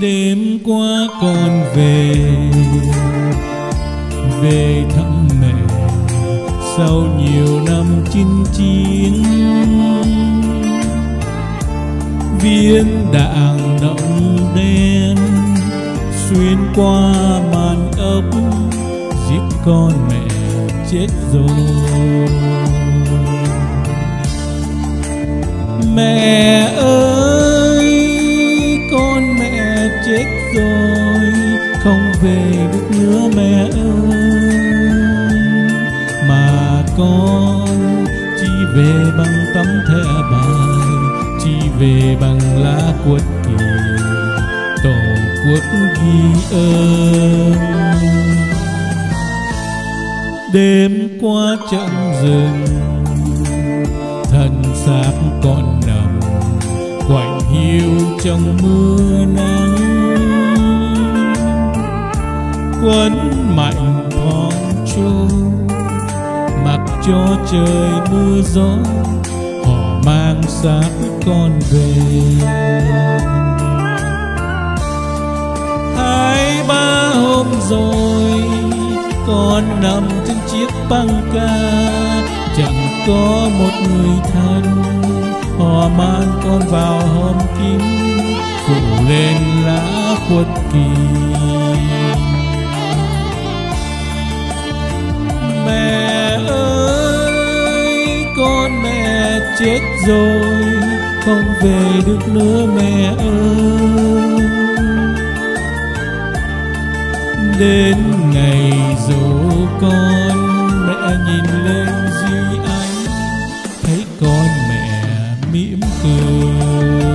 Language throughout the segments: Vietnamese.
đêm qua con về về thăm mẹ sau nhiều năm chinh chiến. Viên đạn động đen xuyên qua màn ấp, giết con mẹ chết rồi. Mẹ ơi! Về bằng tấm thẻ bài, chỉ về bằng lá quất kỳ tổ quốc ghi ơn đêm qua trận rừng thân xác còn nằm quạnh hiu trong mưa nắng. Quấn mạnh poncho trôi cho trời mưa gió, họ mang xác con về. Hai ba hôm rồi, con nằm trên chiếc băng ca, chẳng có một người thân. Họ mang con vào hôm kín, phủ lên lá khuất kỳ. Chết rồi, không về được nữa mẹ ơi. Đến ngày dỗ con mẹ nhìn lên di anh thấy con mẹ mỉm cười.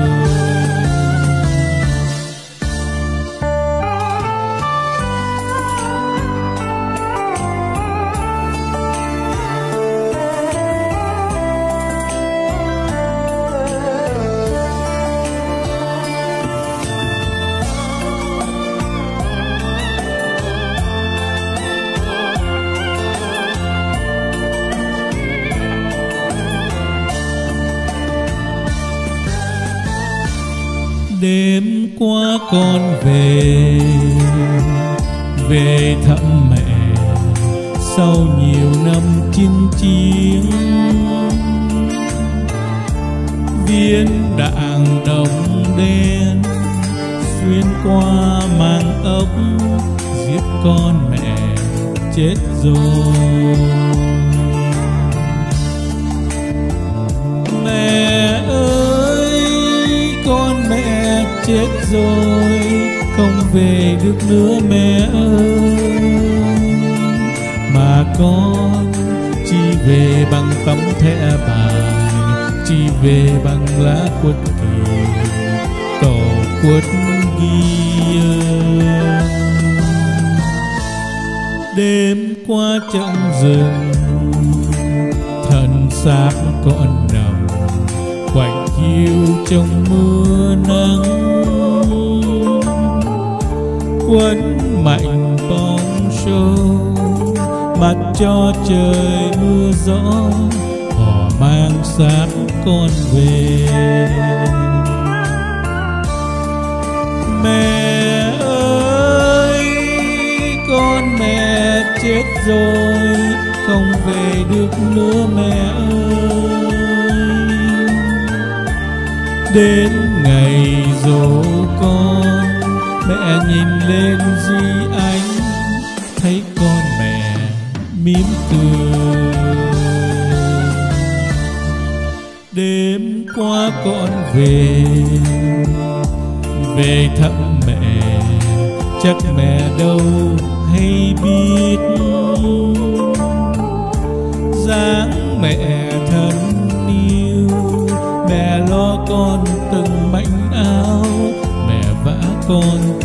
Đêm qua con về về thăm mẹ. Sau nhiều năm chinh chiến, viên đạn đồng đen xuyên qua màng ốc, giết con mẹ chết rồi. Về được nữa mẹ ơi. Mà con chỉ về bằng tấm thẻ bài, chỉ về bằng lá quất kỳ tổ quất ghi đêm qua trong rừng thân xác còn nằm quạnh hiu trong mưa nắng quấn mạnh bóng sâu mặt cho trời mưa gió họ mang xác con về. Mẹ ơi, con mẹ chết rồi, không về được nữa mẹ ơi. Đến ngày dỗ con mẹ nhìn lên di ánh thấy con mẹ mỉm cười. Đêm qua con về về thăm mẹ, chắc mẹ đâu hay biết.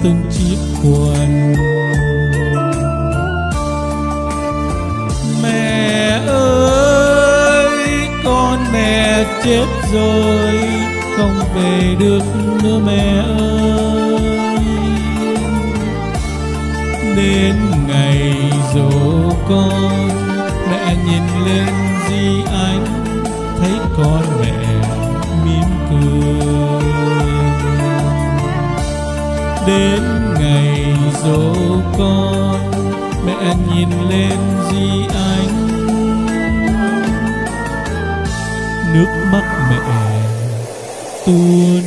Từng chiếc quần. Mẹ ơi, con mẹ chết rồi, không về được nữa mẹ ơi. Đến ngày dỗ con, mẹ nhìn lên di anh thấy con mẹ mỉm cười. Đến ngày dỗ con mẹ nhìn lên di anh nước mắt mẹ tuôn